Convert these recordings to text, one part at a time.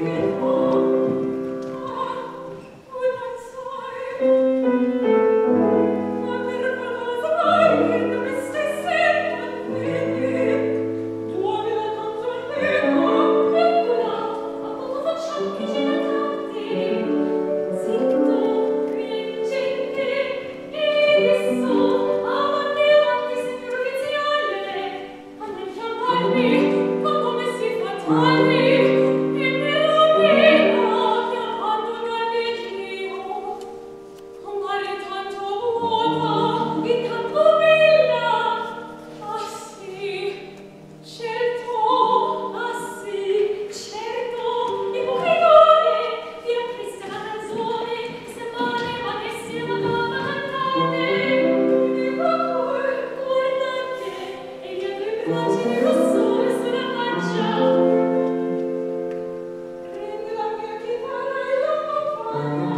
Lord. Thank you.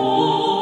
Oh.